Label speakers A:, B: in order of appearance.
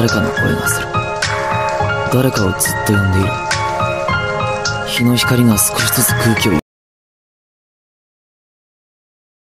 A: 誰かの声がする。誰かをずっと呼んでいる。日の光が少しずつ空気を